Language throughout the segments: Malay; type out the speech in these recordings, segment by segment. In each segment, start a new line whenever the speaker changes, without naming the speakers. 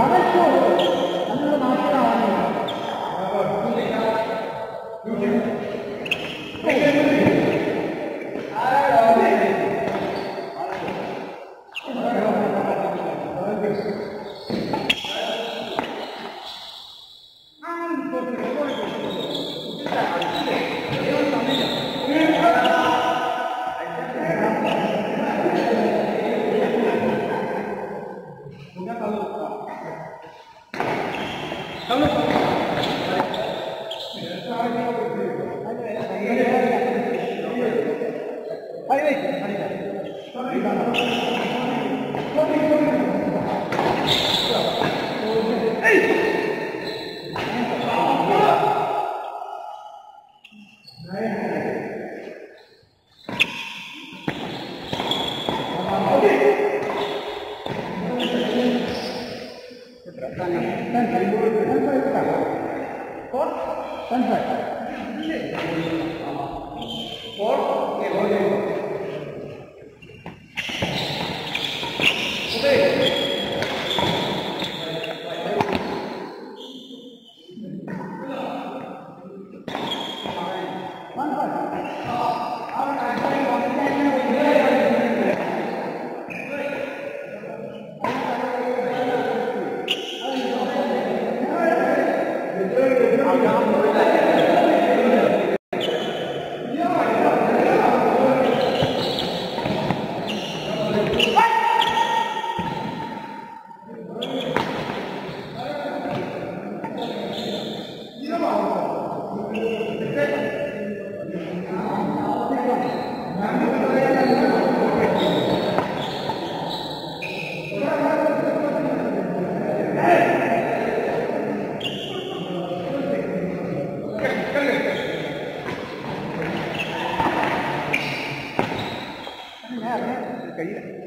나가있고 남자 나가있다. Tanfai. Tanfai kita. Por? Tanfai. Por? Por? Por? கையில்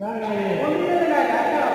Đây này. Có nghĩa là đã